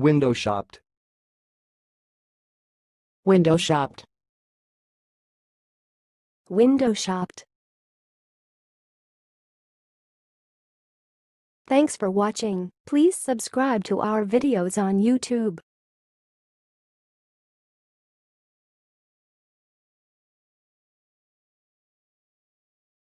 Window shopped. Window shopped. Window shopped. Thanks for watching. Please subscribe to our videos on YouTube.